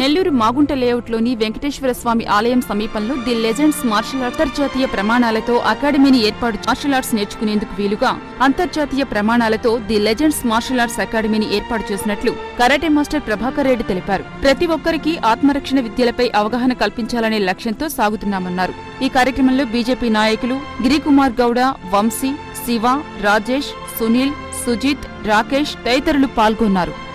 నెల్లూరు మాగుంట లేఅవుట్లోని వెంకటేశ్వర స్వామి ఆలయం సమీపంలో the legends martial arts అంతర్జాతీయ ప్రమాణాలతో అకాడమీని ఏర్పాటు మార్షల్ ఆర్ట్స్ నేర్చుకునేందుకు వీలుగా అంతర్జాతీయ ప్రమాణాలతో ది లెజెండ్స్ మార్షల్ ఆర్ట్స్ అకాడమీని ఏర్పాటు చేసినట్లు కరాటే మాస్టర్ ప్రభాకర్ రెడ్డి తెలిపారు. ప్రతి ఒక్కరికి ఆత్మరక్షణ విద్యలపై అవగాహన కల్పించాలనే లక్ష్యంతో సాగుతున్నామన్నారు. ఈ కార్యక్రమంలో బీజేపీ నాయకులు గిరికుమార్ గౌడ వంశీ శివ రాజేష్ సునీల్ సుజిత్ రాకేష్ తదితరులు పాల్గొన్నారు.